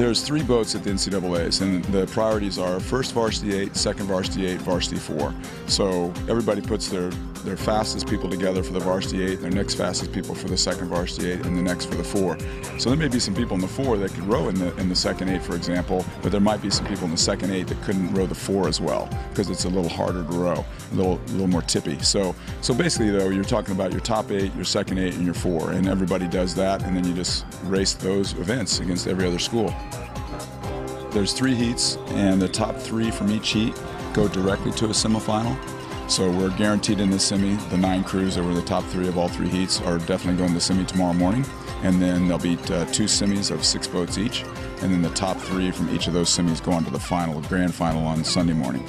There's three boats at the NCAA's, and the priorities are first varsity eight, second varsity eight, varsity four. So everybody puts their their fastest people together for the varsity eight, their next fastest people for the second varsity eight, and the next for the four. So there may be some people in the four that could row in the in the second eight, for example, but there might be some people in the second eight that couldn't row the four as well because it's a little harder to row, a little a little more tippy. So so basically though, you're talking about your top eight, your second eight, and your four, and everybody does that, and then you just race those events against every other school. There's three heats, and the top three from each heat go directly to a semifinal. So we're guaranteed in the semi, the nine crews that were the top three of all three heats are definitely going to the semi tomorrow morning. And then there'll be uh, two semis of six boats each. And then the top three from each of those semis go on to the final, the grand final on Sunday morning.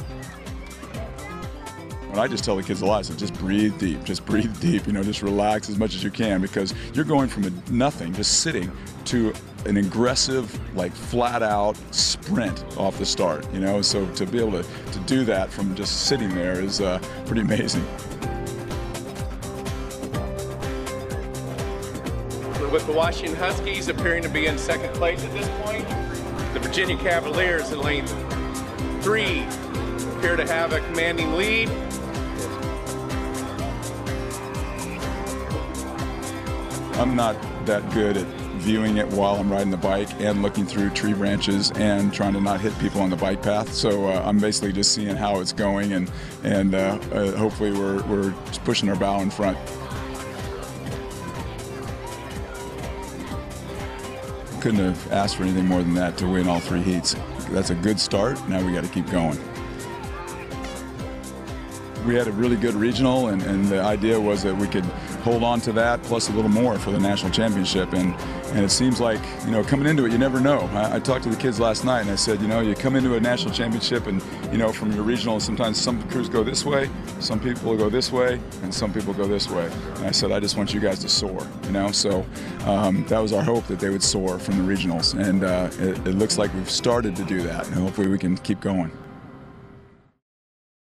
What I just tell the kids a lot is just breathe deep, just breathe deep, you know, just relax as much as you can because you're going from nothing, just sitting, to an aggressive, like flat out sprint off the start, you know. So to be able to, to do that from just sitting there is uh, pretty amazing. With the Washington Huskies appearing to be in second place at this point, the Virginia Cavaliers in lane three appear to have a commanding lead. I'm not that good at viewing it while I'm riding the bike and looking through tree branches and trying to not hit people on the bike path. So uh, I'm basically just seeing how it's going and and uh, uh, hopefully we're we're pushing our bow in front. Couldn't have asked for anything more than that to win all three heats. That's a good start. Now we got to keep going we had a really good regional, and, and, the idea was that we could hold on to that plus a little more for the national championship. And, and it seems like, you know, coming into it, you never know. I, I, talked to the kids last night, and I said, you know, you come into a national championship, and, you know, from your regional, sometimes some crews go this way, some people go this way, and some people go this way. And I said, I just want you guys to soar, you know? So um, that was our hope that they would soar from the regionals. And uh, it, it looks like we've started to do that, and hopefully we can keep going.